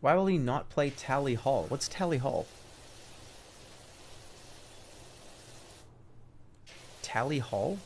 Why will he not play Tally Hall? What's Tally Hall? Tally Hall?